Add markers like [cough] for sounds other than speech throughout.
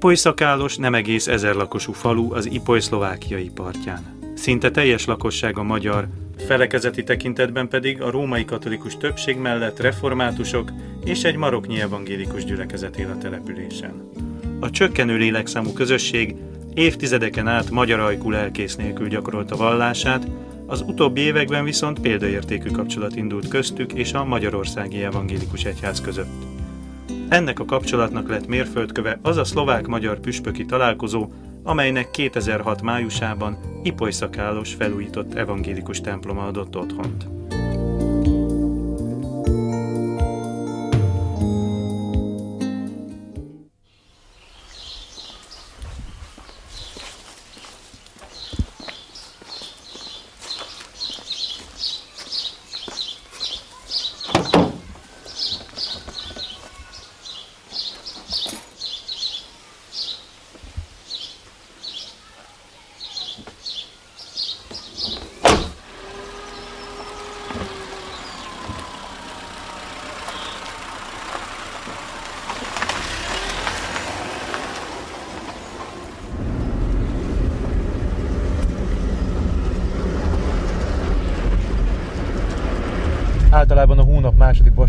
Ipoly szakálos nem egész ezer lakosú falu az Ipoly szlovákiai partján. Szinte teljes lakossága magyar, felekezeti tekintetben pedig a római katolikus többség mellett reformátusok és egy maroknyi evangélikus gyülekezet él a településen. A csökkenő lélekszámú közösség évtizedeken át magyar ajkú lelkész nélkül gyakorolta vallását, az utóbbi években viszont példaértékű kapcsolat indult köztük és a Magyarországi Evangélikus Egyház között. Ennek a kapcsolatnak lett mérföldköve az a szlovák-magyar püspöki találkozó, amelynek 2006 májusában Ipoly szakálos felújított evangélikus temploma adott otthont.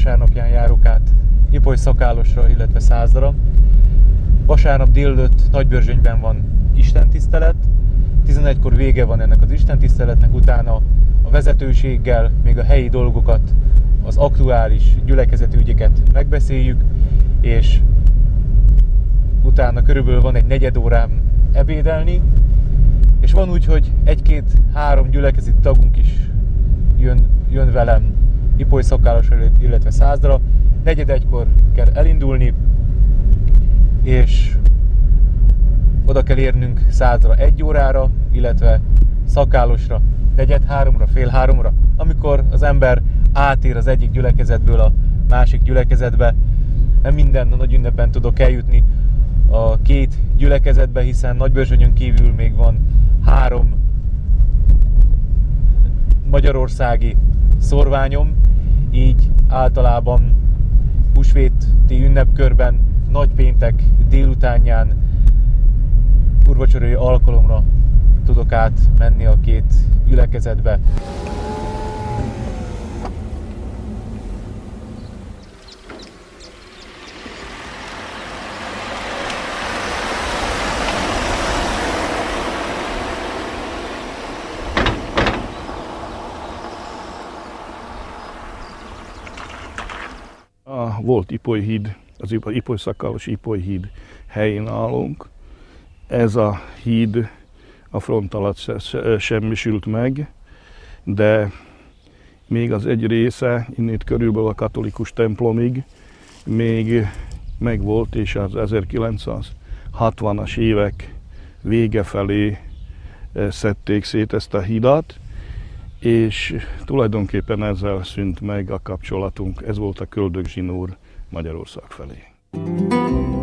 Vasárnapján járok át Ipoly szakálosra, illetve Százdra. Vasárnap délelőtt Nagybörzsönyben van Isten tisztelet, 11-kor vége van ennek az Isten tiszteletnek, utána a vezetőséggel még a helyi dolgokat, az aktuális gyülekezeti ügyeket megbeszéljük, és utána körülbelül van egy negyed órám ebédelni, és van úgy, hogy egy-két-három gyülekezeti tagunk is jön, jön velem Ipoly szakálosra, illetve százdra. Negyed egykor kell elindulni, és oda kell érnünk százra egy órára, illetve szakálosra negyed háromra, fél háromra, amikor az ember átér az egyik gyülekezetből a másik gyülekezetbe. Nem minden nagy ünnepen tudok eljutni a két gyülekezetbe, hiszen Nagybörzsönyön kívül még van három magyarországi szorványom, így általában húsvéti ünnepkörben nagypéntek délutánján urvacsorai alkalomra tudok átmenni a két gyülekezetbe. A volt Ipoly híd, az Ipoly szakalos Ipoly híd helyén állunk. Ez a híd a front alatt semmisült meg, de még az egy része, innét körülbelül a katolikus templomig még megvolt, és az 1960-as évek vége felé szedték szét ezt a hidat, és tulajdonképpen ezzel szűnt meg a kapcsolatunk. Ez volt a köldögzsinór Magyarország felé.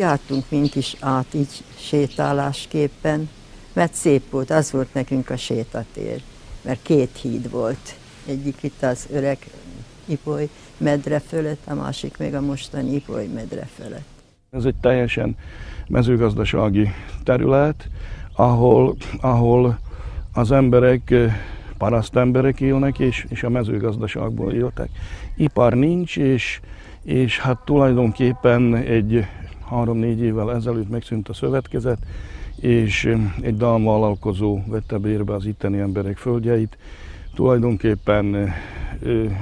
Jártunk mink is át így sétálásképpen, mert szép volt, az volt nekünk a sétatér, mert két híd volt. Egyik itt az öreg Ipoly medre fölött, a másik még a mostani Ipoly medre fölött. Ez egy teljesen mezőgazdasági terület, ahol, ahol az emberek, paraszt emberek élnek, és, és a mezőgazdaságból éltek. Ipar nincs, és, és hát tulajdonképpen egy három-négy évvel ezelőtt megszűnt a szövetkezet, és egy dalvállalkozó vette bérbe az itteni emberek földjeit. Tulajdonképpen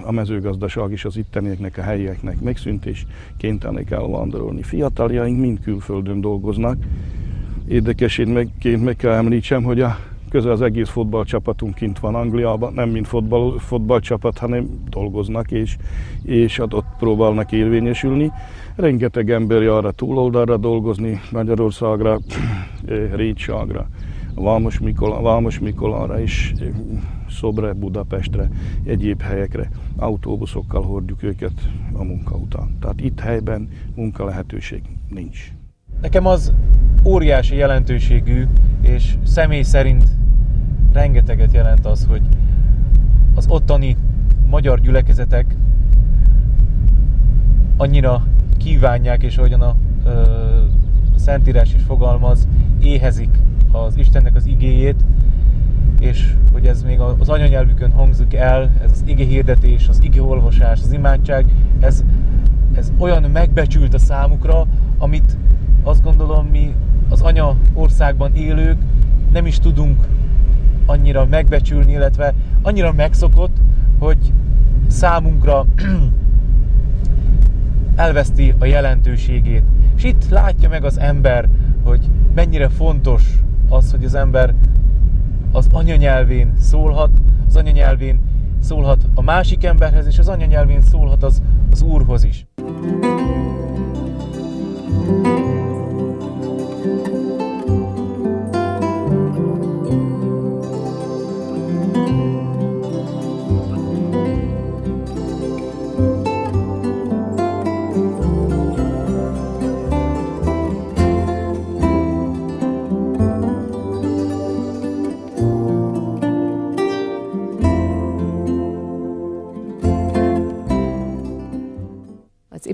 a mezőgazdaság is az ittenieknek, a helyieknek megszűnt, és kénytelenek elvándorolni. Fiataljaink mind külföldön dolgoznak. Érdekesként meg, meg kell említsem, hogy a közel az egész futballcsapatunk kint van Angliában, nem mint futball, futballcsapat, hanem dolgoznak, és, és ott próbálnak érvényesülni. Rengeteg ember jár a túloldalra dolgozni, Magyarországra, [clears throat] Rétságra, Valmos, Mikol, Valmos Mikolára is, Szobre, Budapestre, egyéb helyekre autóbuszokkal hordjuk őket a munka után. Tehát itt helyben munka lehetőség nincs. Nekem az óriási jelentőségű, és személy szerint rengeteget jelent az, hogy az ottani magyar gyülekezetek annyira kívánják, és ahogyan a ö, Szentírás is fogalmaz, éhezik az Istennek az igéjét, és hogy ez még az anyanyelvükön hangzik el, ez az ige hirdetés, az ige olvasás, az imádság, ez, ez olyan megbecsült a számukra, amit azt gondolom mi az anya országban élők nem is tudunk annyira megbecsülni, illetve annyira megszokott, hogy számunkra [clears throat] elveszti a jelentőségét. És itt látja meg az ember, hogy mennyire fontos az, hogy az ember az anyanyelvén szólhat, az anyanyelvén szólhat a másik emberhez, és az anyanyelvén szólhat az, az Úrhoz is.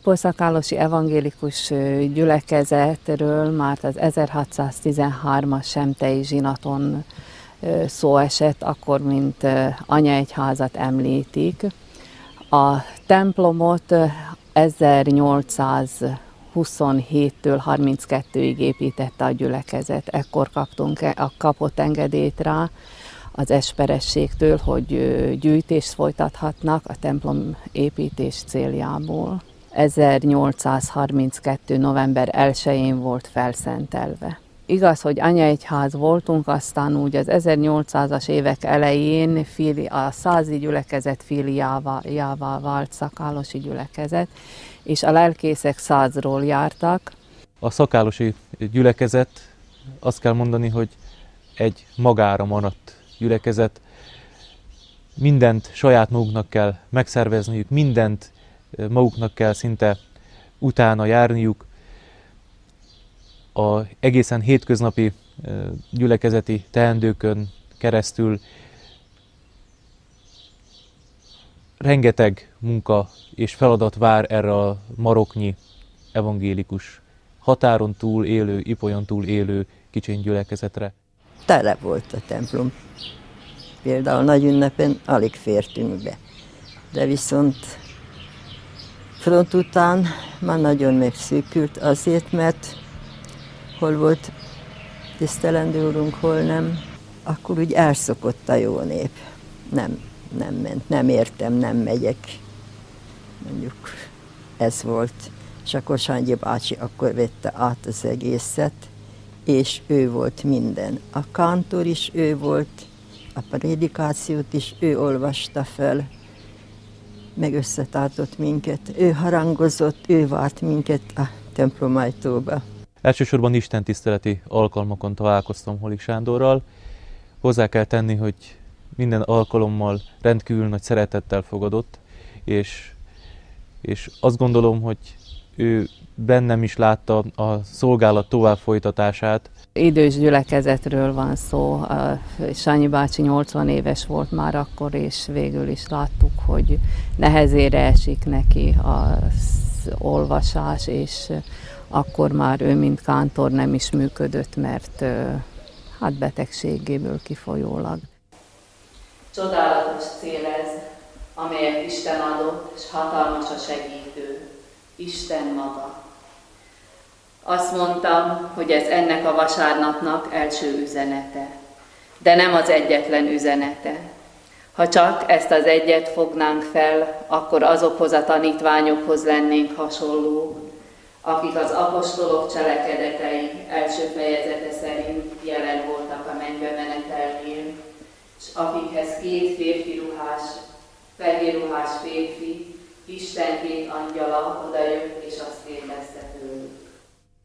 Ipolyszakálosi Evangélikus Gyülekezetről már az 1613-as Semtei zsinaton szó esett, akkor, mint anyaegyházat említik. A templomot 1827-től 32-ig építette a gyülekezet. Ekkor kaptunk, e, kapott engedélyt rá az esperességtől, hogy gyűjtést folytathatnak a templom építés céljából. 1832. november 1-én volt felszentelve. Igaz, hogy anyaegyház voltunk, aztán úgy az 1800-as évek elején a százi gyülekezet filiává vált szakálosi gyülekezet, és a lelkészek százról jártak. A szakálosi gyülekezet, azt kell mondani, hogy egy magára maradt gyülekezet, mindent saját maguknak kell megszervezniük, mindent maguknak kell szinte utána járniuk. A egészen hétköznapi gyülekezeti teendőkön keresztül rengeteg munka és feladat vár erre a maroknyi evangélikus határon túl élő, ipolyon túl élő kicsiny gyülekezetre. Tele volt a templom. Például nagy ünnepen alig fértünk be. De viszont front után már nagyon megszűkült azért, mert hol volt tisztelendő úrunk, hol nem, akkor úgy elszokott a jó nép. Nem, nem ment, nem értem, nem megyek. Mondjuk ez volt. És akkor Sangyi bácsi akkor vette át az egészet, és ő volt minden. A kántor is ő volt, a prédikációt is ő olvasta fel, meg összetartott minket. Ő harangozott, ő várt minket a templom ajtóba. Elsősorban Isten tiszteleti alkalmakon találkoztam Holik Sándorral. Hozzá kell tenni, hogy minden alkalommal rendkívül nagy szeretettel fogadott, és, és azt gondolom, hogy ő bennem is látta a szolgálat tovább folytatását. Idős gyülekezetről van szó, Sanyi bácsi 80 éves volt már akkor, és végül is láttuk, hogy nehezére esik neki az olvasás, és akkor már ő, mint kántor nem is működött, mert hát betegségéből kifolyólag. Csodálatos cél ez, amelyet Isten adott, és hatalmas a segítő, Isten maga. Azt mondtam, hogy ez ennek a vasárnapnak első üzenete, de nem az egyetlen üzenete. Ha csak ezt az egyet fognánk fel, akkor azokhoz a tanítványokhoz lennénk hasonlók, akik az apostolok cselekedetei első fejezete szerint jelen voltak a mennybe menetelnél, akikhez két férfi ruhás, fehér ruhás férfi, Isten két angyala odajött, és azt kérdezte.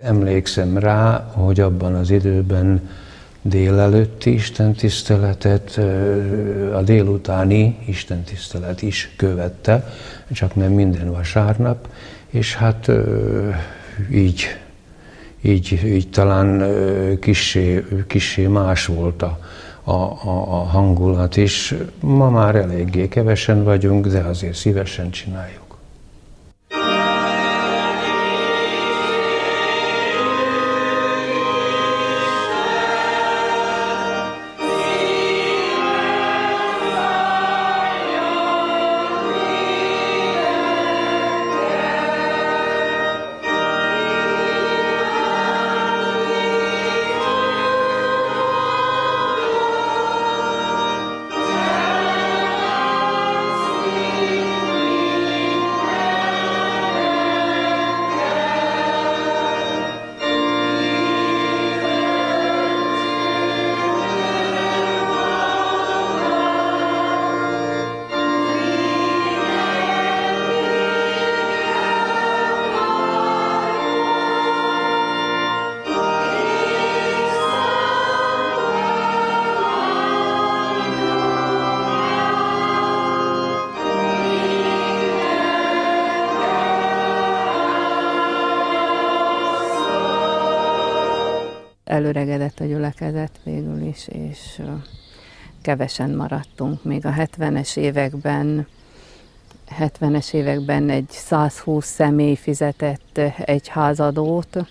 Emlékszem rá, hogy abban az időben délelőtti istentiszteletet, a délutáni istentisztelet is követte, csak nem minden vasárnap, és hát így, így, így talán kissé, kissé más volt a, a, a, hangulat is. Ma már eléggé kevesen vagyunk, de azért szívesen csináljuk. Előregedett a gyülekezet végül is, és kevesen maradtunk. Még a 70-es években 70-es években egy 120 személy fizetett egy házadót.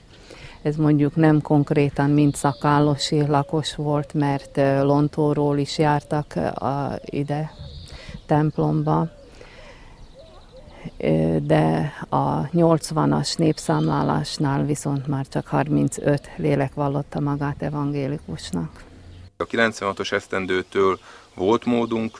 Ez mondjuk nem konkrétan mind szakállosi lakos volt, mert Lontóról is jártak a, ide templomba, de a 80-as népszámlálásnál viszont már csak 35 lélek vallotta magát evangélikusnak. A 96-os esztendőtől volt módunk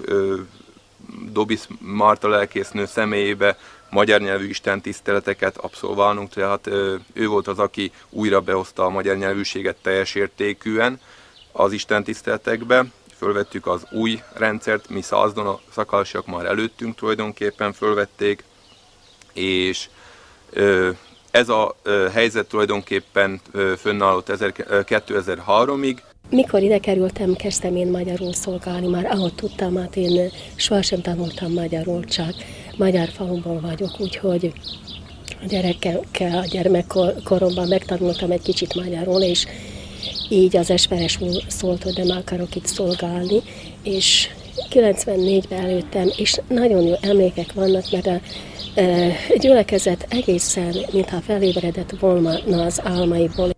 Dobis Marta lelkésznő személyébe magyar nyelvű istentiszteleteket abszolválnunk, tehát ő volt az, aki újra behozta a magyar nyelvűséget teljes értékűen az istentiszteletekbe. Fölvettük az új rendszert, mi százdon a szakalsiak már előttünk tulajdonképpen fölvették, és ez a helyzet tulajdonképpen fönnállott 2003-ig. Mikor ide kerültem, kezdtem én magyarul szolgálni, már ahogy tudtam, hát én sohasem tanultam magyarul, csak magyar faluból vagyok, úgyhogy a gyerekekkel, a gyermekkoromban megtanultam egy kicsit magyarul, és így az esperes úr szólt, hogy nem akarok itt szolgálni, és 94-ben előttem, és nagyon jó emlékek vannak, mert a gyülekezet egészen, mintha felébredett volna az álmaiból.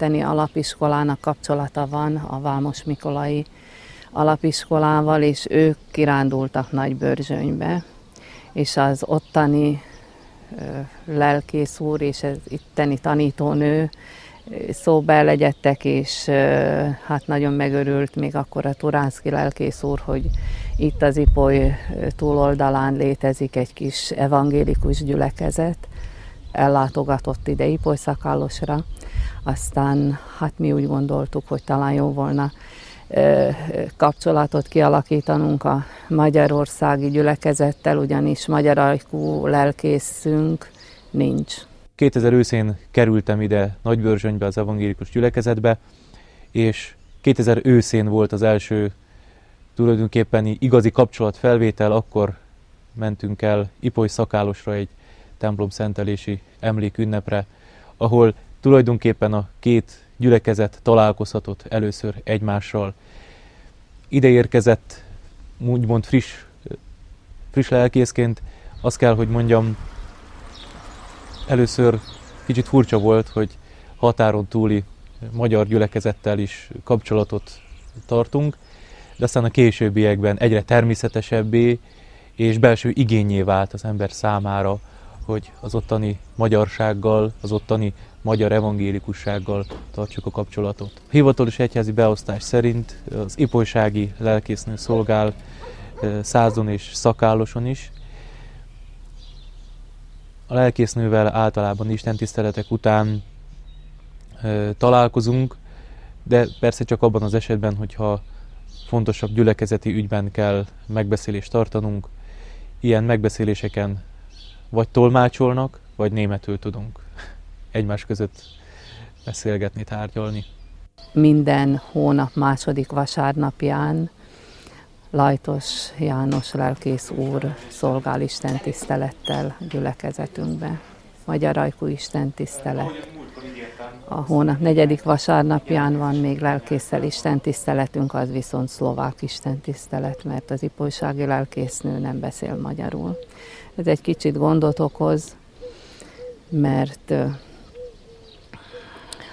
Itteni alapiskolának kapcsolata van a Vámos Mikolai alapiskolával, és ők kirándultak Nagybörzsönybe, és az ottani lelkész úr és az itteni tanítónő szóba elegyedtek, és hát nagyon megörült még akkor a Turánszki lelkész úr, hogy itt az Ipoly túloldalán létezik egy kis evangélikus gyülekezet, ellátogatott ide Ipoly szakállosra, aztán hát mi úgy gondoltuk, hogy talán jó volna kapcsolatot kialakítanunk a magyarországi gyülekezettel, ugyanis magyar ajkú lelkészünk nincs. 2000 őszén kerültem ide Nagybörzsönybe, az evangélikus gyülekezetbe, és 2000 őszén volt az első tulajdonképpen igazi kapcsolatfelvétel, akkor mentünk el Ipoly szakálosra egy templom szentelési emlékünnepre, ahol tulajdonképpen a két gyülekezet találkozhatott először egymással. Ide érkezett, úgymond friss, friss lelkészként, azt kell, hogy mondjam, először kicsit furcsa volt, hogy határon túli magyar gyülekezettel is kapcsolatot tartunk, de aztán a későbbiekben egyre természetesebbé és belső igényé vált az ember számára, hogy az ottani magyarsággal, az ottani magyar evangélikussággal tartsuk a kapcsolatot. A hivatalos egyházi beosztás szerint az ipolysági lelkésznő szolgál százon és szakálloson is. A lelkésznővel általában Isten tiszteletek után találkozunk, de persze csak abban az esetben, hogyha fontosabb gyülekezeti ügyben kell megbeszélést tartanunk. Ilyen megbeszéléseken vagy tolmácsolnak, vagy németül tudunk egymás között beszélgetni, tárgyalni. Minden hónap második vasárnapján Lajtos János lelkész úr szolgál Isten tisztelettel gyülekezetünkbe. Magyar ajkú Isten tisztelet. A hónap negyedik vasárnapján van még lelkészsel Isten tiszteletünk, az viszont szlovák Isten tisztelet, mert az ipolysági lelkésznő nem beszél magyarul. Ez egy kicsit gondot okoz, mert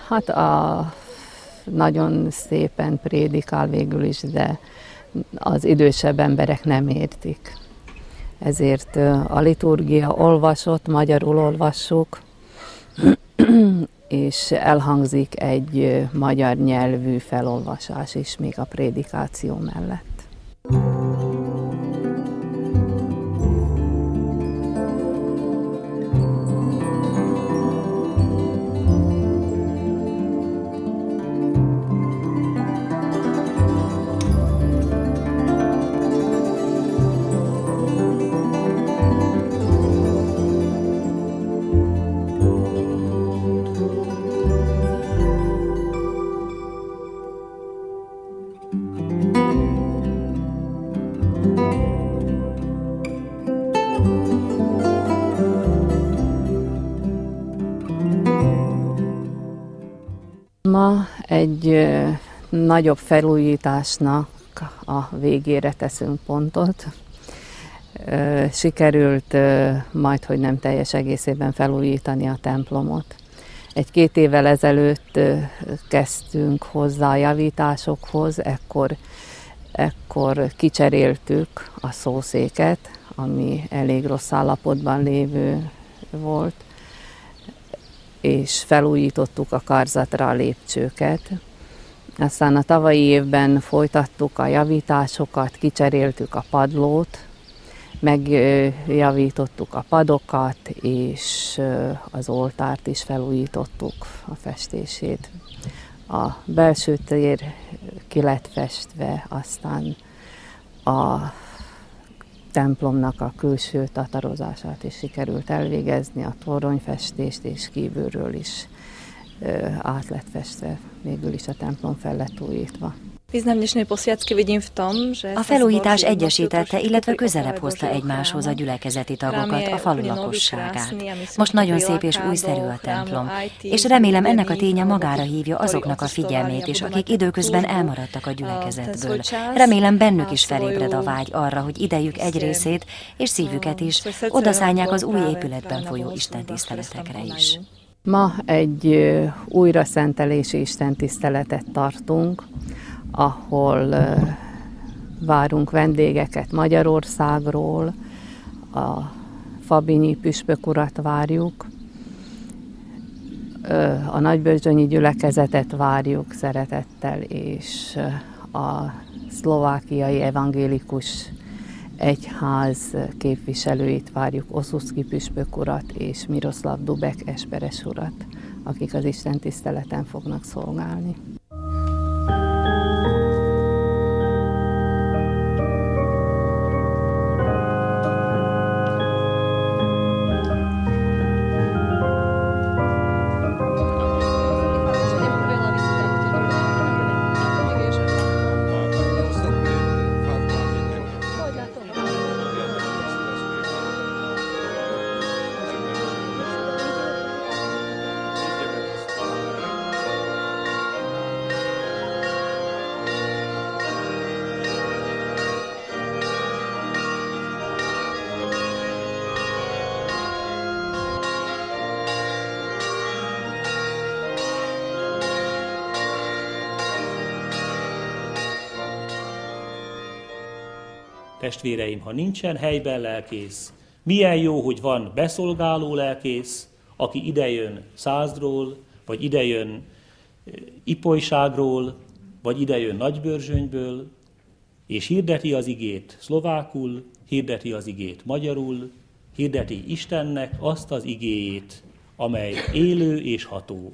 hát a, nagyon szépen prédikál végül is, de az idősebb emberek nem értik. Ezért a liturgia olvasott, magyarul olvassuk, [clears throat] és elhangzik egy magyar nyelvű felolvasás is még a prédikáció mellett. Ma egy nagyobb felújításnak a végére teszünk pontot. Sikerült majd, hogy nem teljes egészében felújítani a templomot. Egy-két évvel ezelőtt kezdtünk hozzá a javításokhoz, ekkor, ekkor kicseréltük a szószéket, ami elég rossz állapotban lévő volt, és felújítottuk a karzatra a lépcsőket. Aztán a tavalyi évben folytattuk a javításokat, kicseréltük a padlót, megjavítottuk a padokat, és az oltárt is felújítottuk a festését. A belső tér ki lett festve, aztán a templomnak a külső tatarozását is sikerült elvégezni, a toronyfestést és kívülről is át lett festve, végül is a templom fel lett újítva. A felújítás egyesítette, illetve közelebb hozta egymáshoz a gyülekezeti tagokat, a falu lakosságát. Most nagyon szép és újszerű a templom, és remélem ennek a ténye magára hívja azoknak a figyelmét is, akik időközben elmaradtak a gyülekezetből. Remélem bennük is felébred a vágy arra, hogy idejük egy részét és szívüket is odaszállják az új épületben folyó istentiszteletekre is. Ma egy újraszentelési istentiszteletet tartunk, ahol várunk vendégeket Magyarországról, a Fabinyi püspök urat várjuk, a nagybőzsönyi gyülekezetet várjuk szeretettel, és a szlovákiai evangélikus egyház képviselőit várjuk, Oszuszki püspök urat és Miroslav Dubek esperes urat, akik az Isten tiszteleten fognak szolgálni. Testvéreim, ha nincsen helyben lelkész. Milyen jó, hogy van beszolgáló lelkész, aki idejön százdról, vagy idejön ipolyságról, vagy idejön nagybörzsönyből, és hirdeti az igét szlovákul, hirdeti az igét magyarul, hirdeti Istennek azt az igéjét, amely élő és ható.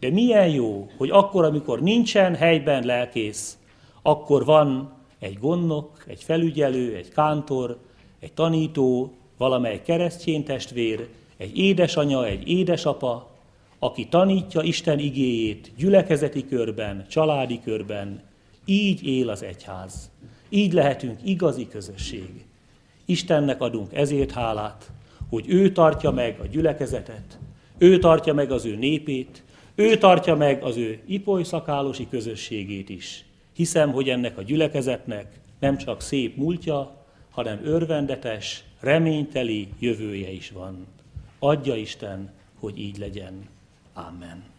De milyen jó, hogy akkor, amikor nincsen helyben lelkész, akkor van egy gondnok, egy felügyelő, egy kántor, egy tanító, valamely keresztény testvér, egy édesanya, egy édesapa, aki tanítja Isten igéjét gyülekezeti körben, családi körben, így él az egyház. Így lehetünk igazi közösség. Istennek adunk ezért hálát, hogy ő tartja meg a gyülekezetet, ő tartja meg az ő népét, ő tartja meg az ő ipoly szakálosi közösségét is. Hiszem, hogy ennek a gyülekezetnek nem csak szép múltja, hanem örvendetes, reményteli jövője is van. Adja Isten, hogy így legyen. Amen.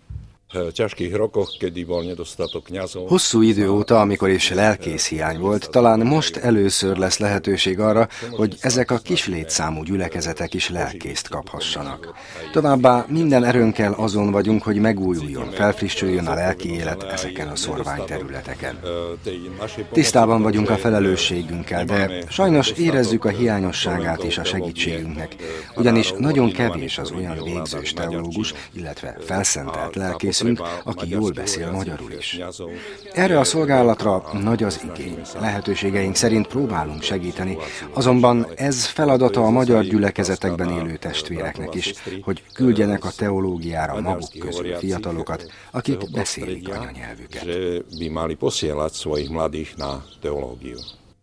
Hosszú idő óta, amikor is lelkész hiány volt, talán most először lesz lehetőség arra, hogy ezek a kis létszámú gyülekezetek is lelkészt kaphassanak. Továbbá minden erőnkkel azon vagyunk, hogy megújuljon, felfrissüljön a lelki élet ezeken a szorvány területeken. Tisztában vagyunk a felelősségünkkel, de sajnos érezzük a hiányosságát is a segítségünknek, ugyanis nagyon kevés az olyan végzős teológus, illetve felszentelt lelkész, lelkészünk, aki jól beszél magyarul is. Erre a szolgálatra nagy az igény. Lehetőségeink szerint próbálunk segíteni, azonban ez feladata a magyar gyülekezetekben élő testvéreknek is, hogy küldjenek a teológiára maguk közül fiatalokat, akik beszélik anyanyelvüket.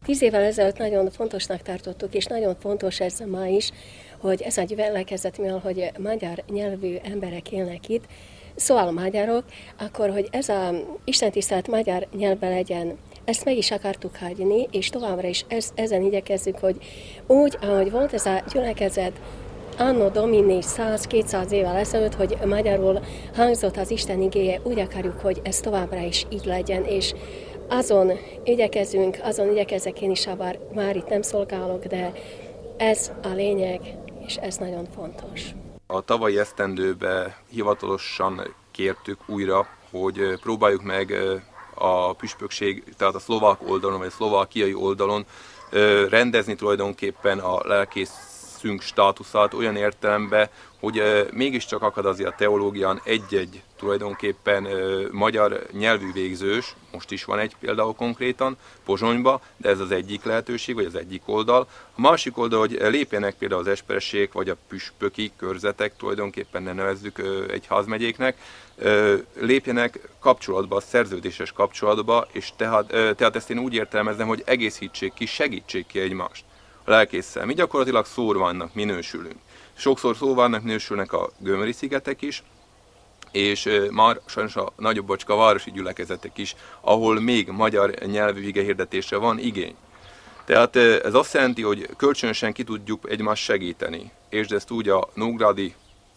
Tíz évvel ezelőtt nagyon fontosnak tartottuk, és nagyon fontos ez ma is, hogy ez a gyülekezet, mivel hogy magyar nyelvű emberek élnek itt, Szóval a magyarok, akkor, hogy ez a istentisztelet magyar nyelvben legyen, ezt meg is akartuk hagyni, és továbbra is ez, ezen igyekezzük, hogy úgy, ahogy volt ez a gyülekezet, Anno Domini 100-200 évvel ezelőtt, hogy magyarul hangzott az Isten igéje, úgy akarjuk, hogy ez továbbra is így legyen, és azon igyekezünk, azon igyekezek én is, bár már itt nem szolgálok, de ez a lényeg, és ez nagyon fontos. A tavalyi esztendőbe hivatalosan kértük újra, hogy próbáljuk meg a püspökség, tehát a szlovák oldalon, vagy a szlovákiai oldalon rendezni tulajdonképpen a lelkészünk státuszát olyan értelemben, hogy mégiscsak akad azért a teológián egy-egy tulajdonképpen magyar nyelvű végzős, most is van egy például konkrétan, Pozsonyba, de ez az egyik lehetőség, vagy az egyik oldal. A másik oldal, hogy lépjenek például az esperességek, vagy a püspöki körzetek, tulajdonképpen ne nevezzük egy házmegyéknek, lépjenek kapcsolatba, szerződéses kapcsolatba, és tehát, tehát ezt én úgy értelmezem, hogy egészítsék ki, segítsék ki egymást a lelkészsel. Mi gyakorlatilag szórványnak minősülünk. Sokszor szóvárnak minősülnek a Gömöri szigetek is, és már sajnos a nagyobb bocska városi gyülekezetek is, ahol még magyar nyelvű hirdetésre van igény. Tehát ez azt jelenti, hogy kölcsönösen ki tudjuk egymást segíteni, és ezt úgy a Nógrádi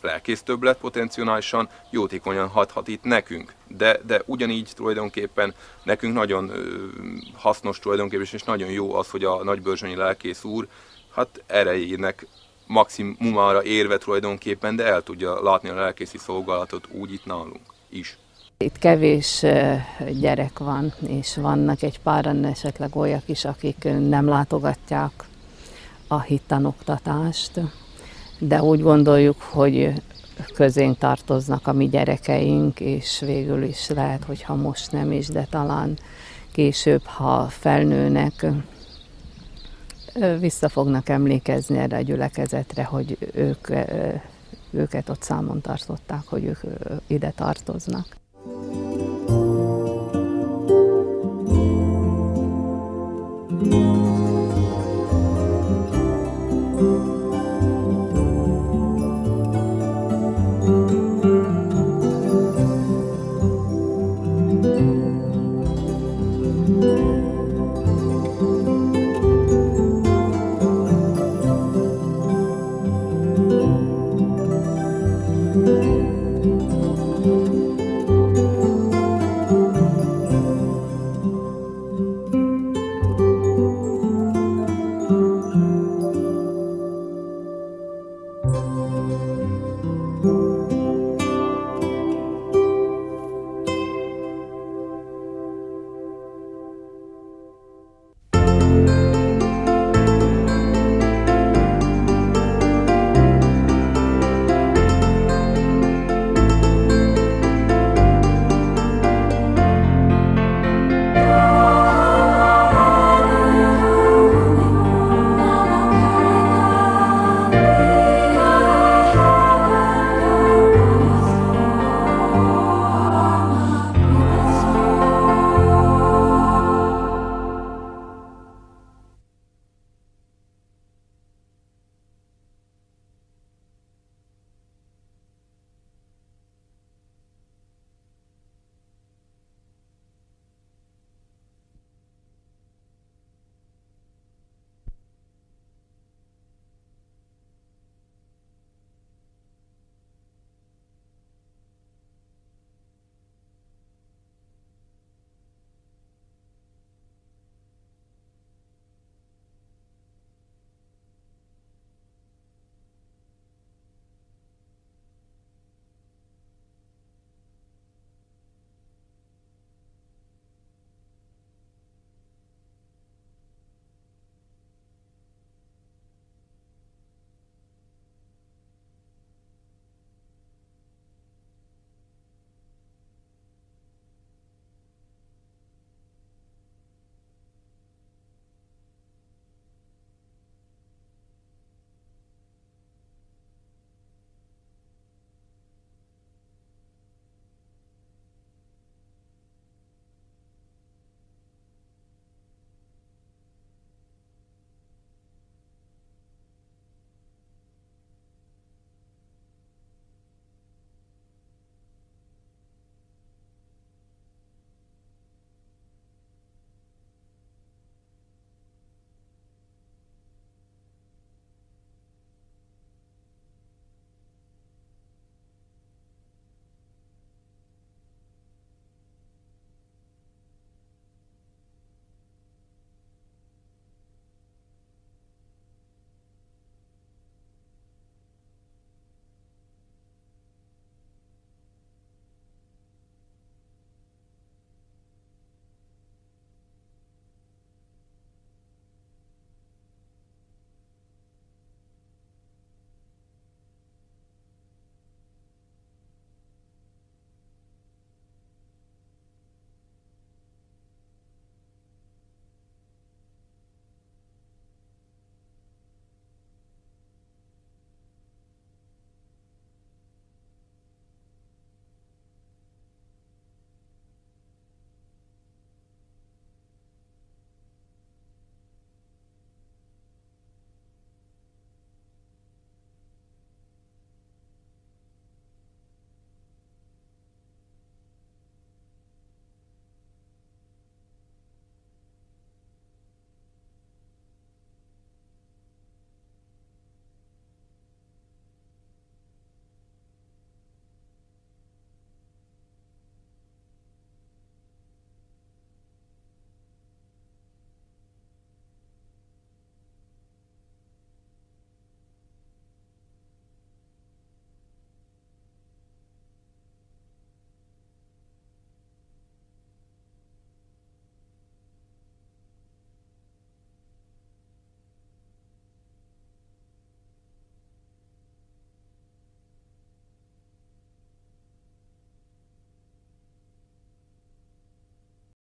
lelkész többlet potenciálisan jótékonyan hathat itt nekünk. De, de ugyanígy tulajdonképpen nekünk nagyon hasznos tulajdonképpen, és nagyon jó az, hogy a nagybörzsönyi lelkész úr hát erejének maximumára érve tulajdonképpen, de el tudja látni a lelkészi szolgálatot úgy itt nálunk is. Itt kevés gyerek van, és vannak egy páran esetleg olyak is, akik nem látogatják a hittanoktatást, de úgy gondoljuk, hogy közénk tartoznak a mi gyerekeink, és végül is lehet, hogy ha most nem is, de talán később, ha felnőnek, vissza fognak emlékezni erre a gyülekezetre, hogy ők, őket ott számon tartották, hogy ők ide tartoznak.